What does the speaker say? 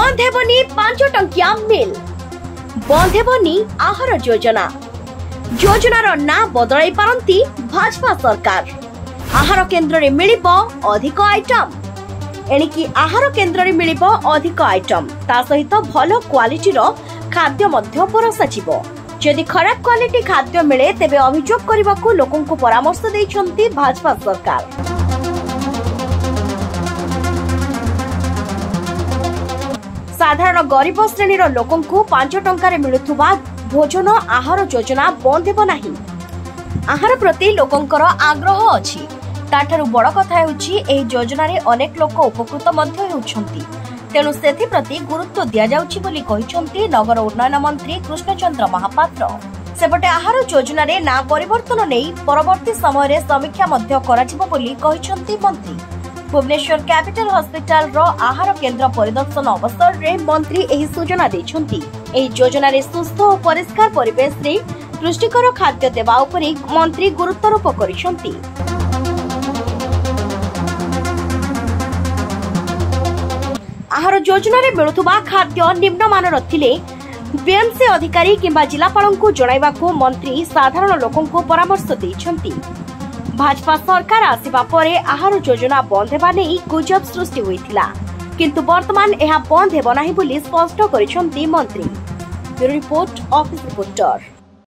ବନ୍ଦ ହେବନି ପାଞ୍ଚ ଟଙ୍କିଆ ମିଲ୍ ବନ୍ଦ ହେବନି ଆହାର ଯୋଜନା ଯୋଜନାର ନାଁ ବଦଳାଇ ପାରନ୍ତି ଭାଜପା ସରକାର ଆହାର କେନ୍ଦ୍ରରେ ମିଳିବ ଅଧିକ ଆଇଟମ୍ ଏଣିକି ଆହାର କେନ୍ଦ୍ରରେ ମିଳିବ ଅଧିକ ଆଇଟମ୍ ତା ସହିତ ଭଲ କ୍ୱାଲିଟିର ଖାଦ୍ୟ ମଧ୍ୟ ପରସାଯିବ ଯଦି ଖରାପ କ୍ୱାଲିଟି ଖାଦ୍ୟ ମିଳେ ତେବେ ଅଭିଯୋଗ କରିବାକୁ ଲୋକଙ୍କୁ ପରାମର୍ଶ ଦେଇଛନ୍ତି ଭାଜପା ସରକାର ସାଧାରଣ ଗରିବ ଶ୍ରେଣୀର ଲୋକଙ୍କୁ ପାଞ୍ଚ ଟଙ୍କାରେ ମିଳୁଥିବା ଭୋଜନ ଆହାର ଯୋଜନା ବନ୍ଦ ହେବ ନାହିଁ ଆହାର ପ୍ରତି ଲୋକଙ୍କର ଆଗ୍ରହ ଅଛି ତାଠାରୁ ବଡ଼ କଥା ହେଉଛି ଏହି ଯୋଜନାରେ ଅନେକ ଲୋକ ଉପକୃତ ମଧ୍ୟ ହେଉଛନ୍ତି ତେଣୁ ସେଥିପ୍ରତି ଗୁରୁତ୍ୱ ଦିଆଯାଉଛି ବୋଲି କହିଛନ୍ତି ନଗର ଉନ୍ନୟନ ମନ୍ତ୍ରୀ କୃଷ୍ଣଚନ୍ଦ୍ର ମହାପାତ୍ର ସେପଟେ ଆହାର ଯୋଜନାରେ ନାଁ ପରିବର୍ତ୍ତନ ନେଇ ପରବର୍ତ୍ତୀ ସମୟରେ ସମୀକ୍ଷା ମଧ୍ୟ କରାଯିବ ବୋଲି କହିଛନ୍ତି ମନ୍ତ୍ରୀ ভুবনেশ্বর ক্যাপিটাল হসপিটালর আহার কেন্দ্র পরিদর্শন অবসরের মন্ত্রী এই সূচনা দিয়েছেন এই যোজনার সুস্থ ও পরিষ্কার পরিবেশে পুষ্টিকর খাদ্য দেওয়া উপরে মন্ত্রী গুরুত্বারোপ করেছেন আহার যোজনার মিলুবা খাদ্য নিম্নমানর লে বিএমসি অধিকারী কিংবা জিলাপাল জনাইবা মন্ত্রী সাধারণ লোক পরামর্শ দিয়েছেন ଭାଜପା ସରକାର ଆସିବା ପରେ ଆହାର ଯୋଜନା ବନ୍ଦ ହେବା ନେଇ ଗୁଜବ ସୃଷ୍ଟି ହୋଇଥିଲା କିନ୍ତୁ ବର୍ତ୍ତମାନ ଏହା ବନ୍ଦ ହେବ ନାହିଁ ବୋଲି ସ୍ପଷ୍ଟ କରିଛନ୍ତି ମନ୍ତ୍ରୀ ରିପୋର୍ଟ ଅଫିସ ରିପୋର୍ଟର